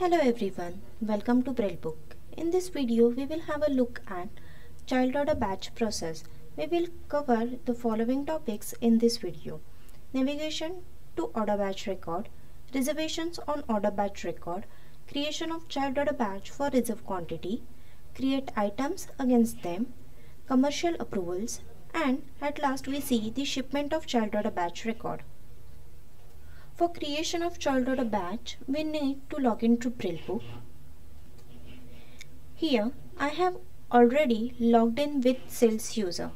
Hello everyone, welcome to Brilbook. In this video, we will have a look at child order batch process. We will cover the following topics in this video. Navigation to order batch record, reservations on order batch record, creation of child order batch for reserve quantity, create items against them, commercial approvals, and at last we see the shipment of child order batch record. For creation of child order batch, we need to log into Brilbook. Here, I have already logged in with sales user.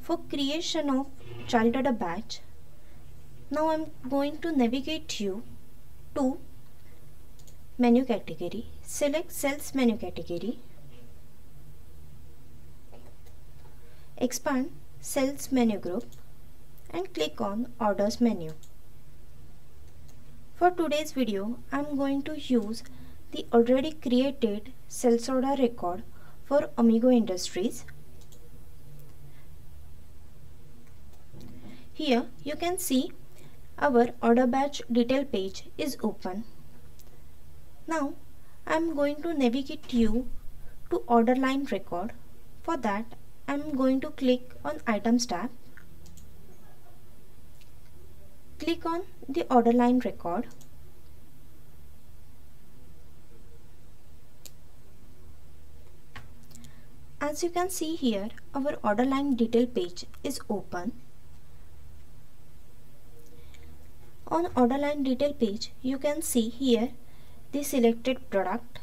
For creation of child order batch, now I'm going to navigate you to menu category. Select sales menu category. Expand sales menu group and click on orders menu. For today's video, I'm going to use the already created sales order record for Amigo Industries. Here you can see our order batch detail page is open. Now I'm going to navigate you to order line record. For that I'm going to click on items tab click on the order line record. As you can see here our order line detail page is open. On order line detail page you can see here the selected product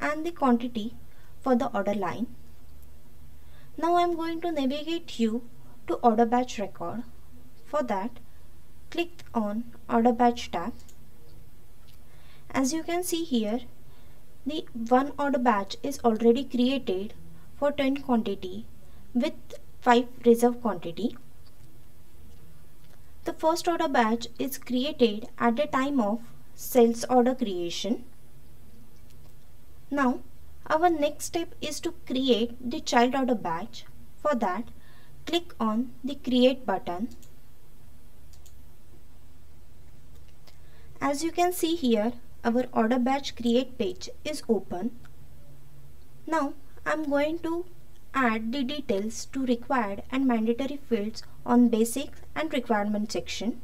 and the quantity for the order line. Now I am going to navigate you to order batch record. For that click on order batch tab. As you can see here the one order batch is already created for 10 quantity with 5 reserve quantity. The first order batch is created at the time of sales order creation. Now our next step is to create the child order batch. For that click on the create button As you can see here, our order batch create page is open. Now I'm going to add the details to required and mandatory fields on basic and requirement section.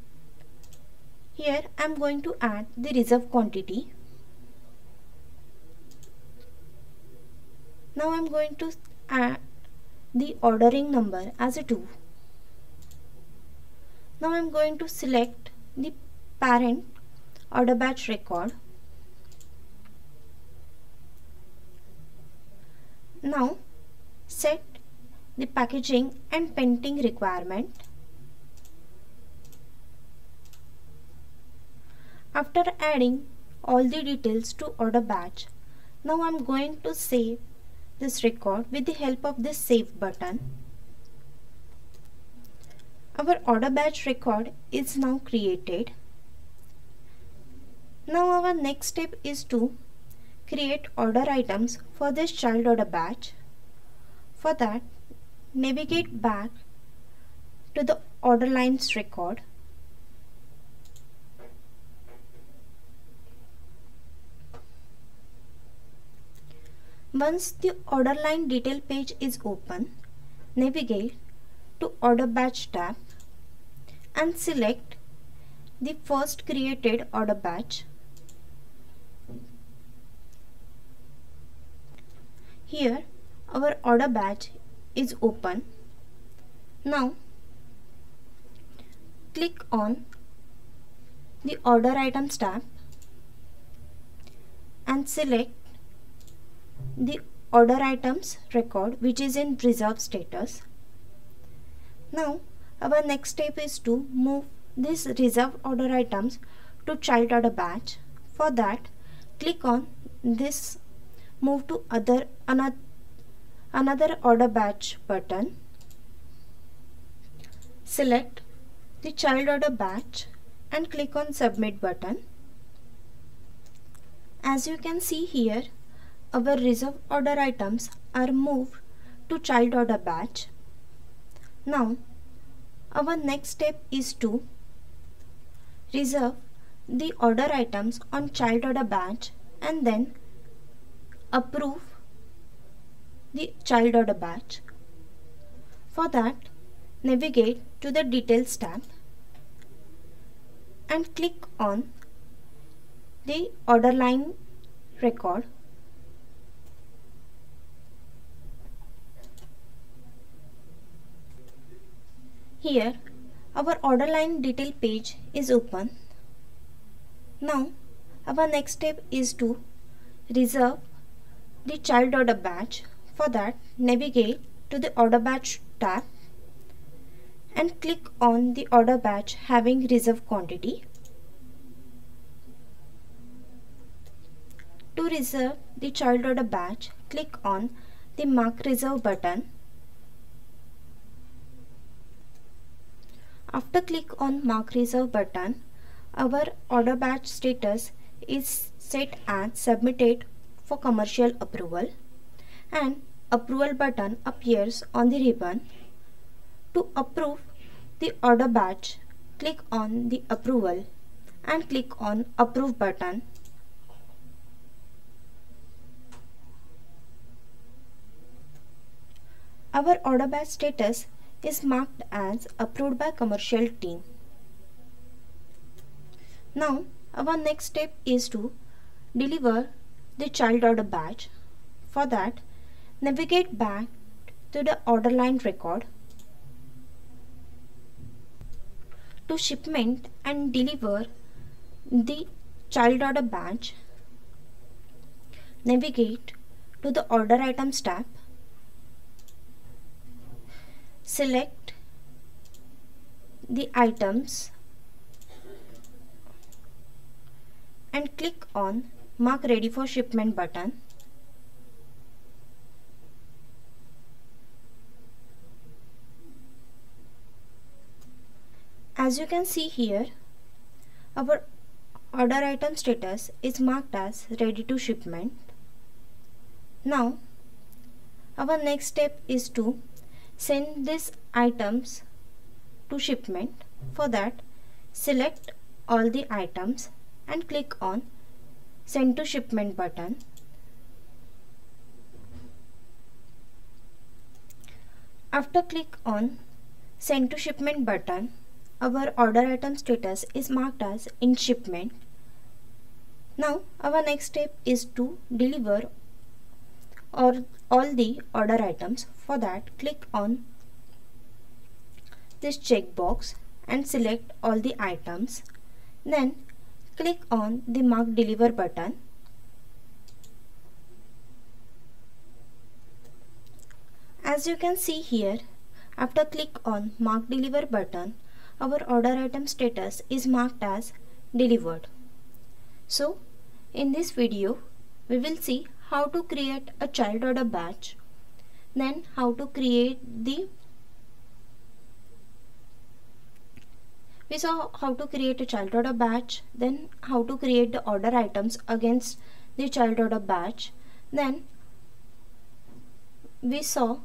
Here I'm going to add the reserve quantity. Now I'm going to add the ordering number as a 2. Now I'm going to select the parent order batch record. Now set the packaging and printing requirement. After adding all the details to order batch, now I'm going to save this record with the help of this save button. Our order batch record is now created. Now our next step is to create order items for this child order batch. For that, navigate back to the order lines record. Once the order line detail page is open, navigate to order batch tab and select the first created order batch Here our order batch is open. Now click on the order items tab and select the order items record which is in reserve status. Now our next step is to move this reserve order items to child order batch. For that click on this move to other another, another order batch button. Select the child order batch and click on submit button. As you can see here our reserve order items are moved to child order batch. Now our next step is to reserve the order items on child order batch and then approve the child order batch. For that, navigate to the details tab and click on the order line record Here our order line detail page is open. Now our next step is to reserve the child order batch. For that navigate to the order batch tab and click on the order batch having reserved quantity. To reserve the child order batch, click on the mark reserve button After click on mark reserve button, our order batch status is set as submitted for commercial approval and approval button appears on the ribbon. To approve the order batch, click on the approval and click on approve button. Our order batch status is marked as approved by commercial team. Now our next step is to deliver the child order batch. For that navigate back to the order line record to shipment and deliver the child order batch navigate to the order items tab select the items and click on mark ready for shipment button. As you can see here our order item status is marked as ready to shipment. Now our next step is to send these items to shipment. For that select all the items and click on send to shipment button. After click on send to shipment button our order item status is marked as in shipment. Now our next step is to deliver or all the order items. For that click on this checkbox and select all the items. Then click on the mark deliver button. As you can see here after click on mark deliver button our order item status is marked as delivered. So in this video we will see how to create a child order batch then how to create the we saw how to create a child order batch then how to create the order items against the child order batch. Then we saw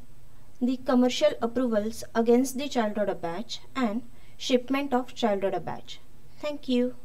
the commercial approvals against the child order batch and shipment of child order batch. Thank you